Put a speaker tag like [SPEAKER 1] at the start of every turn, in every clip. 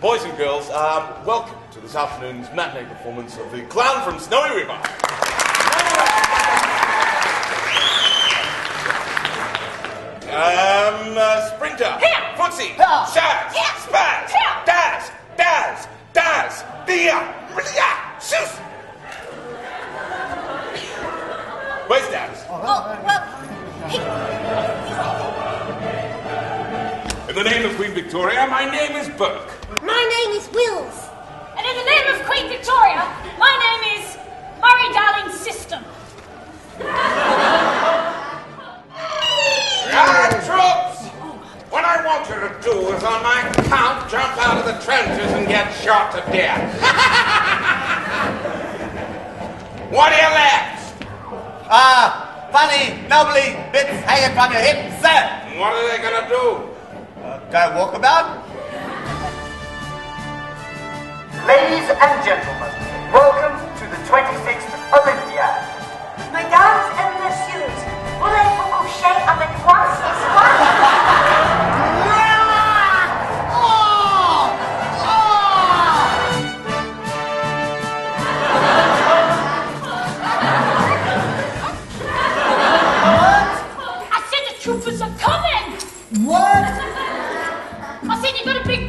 [SPEAKER 1] boys and girls, um, welcome to this afternoon's matinee performance of The Clown from Snowy River. Um, uh, Sprinter. Here. Footsie. Here. Shaz. Here. Spaz. Here. Daz. Daz. Daz. Dia. Ria. Sus. Where's Daz?
[SPEAKER 2] Oh, well, he,
[SPEAKER 1] the name of Queen Victoria, my name is Burke.
[SPEAKER 3] my name is Wills.
[SPEAKER 2] And in the name of Queen Victoria, my name is Murray Darling System.
[SPEAKER 1] Ah, troops! What I want you to do is, on my count, jump out of the trenches and get shot to death. what are your legs?
[SPEAKER 4] Ah, funny, nubbly bits hanging from your hips, sir.
[SPEAKER 1] What are they gonna do?
[SPEAKER 4] Go walkabout? Ladies and gentlemen, welcome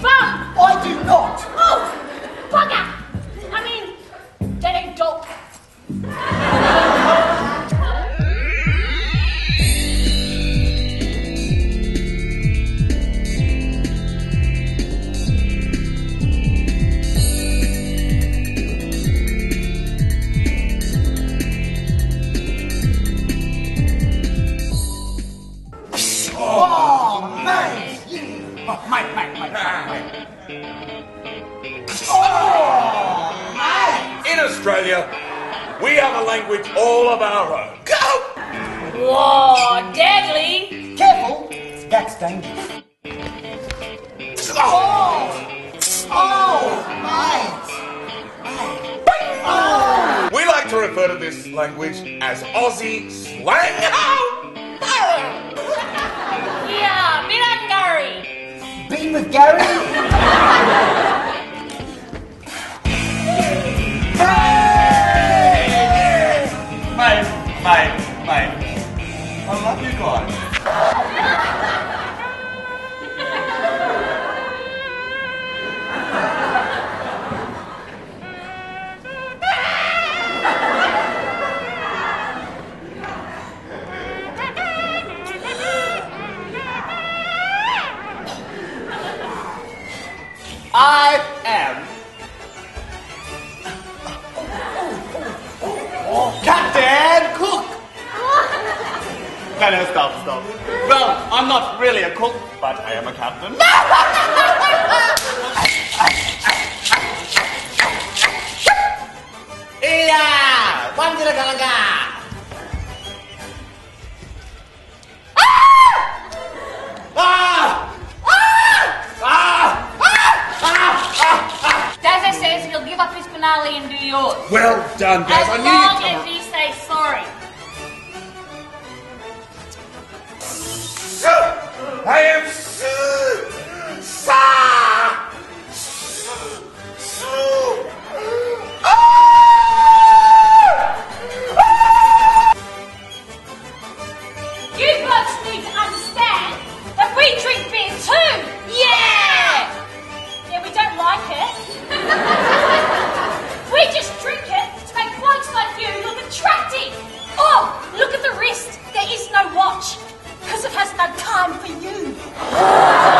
[SPEAKER 2] bum.
[SPEAKER 4] I do Oh, mate, mate. Oh.
[SPEAKER 1] In Australia, we have a language all of our own. Go!
[SPEAKER 2] Whoa, deadly.
[SPEAKER 4] Careful. That's dangerous. Oh. Oh, mate.
[SPEAKER 1] We like to refer to this language as Aussie slang. Oh,
[SPEAKER 4] yeah, Been with Gary? Mate, mate, mate. I love you guys. No, no, stop, stop. Well, I'm not really a cook, but I am a captain. Iya, panjira galaga. Ah!
[SPEAKER 2] Dazza says he'll give up his finale and do yours.
[SPEAKER 1] Well done, Daz. As I knew long you'd as
[SPEAKER 2] come. blokes need to understand that we drink beer too. Yeah! Yeah, we don't like it. we just drink it to make blokes like you look attractive. Oh, look at the wrist. There is no watch because it has no time for you.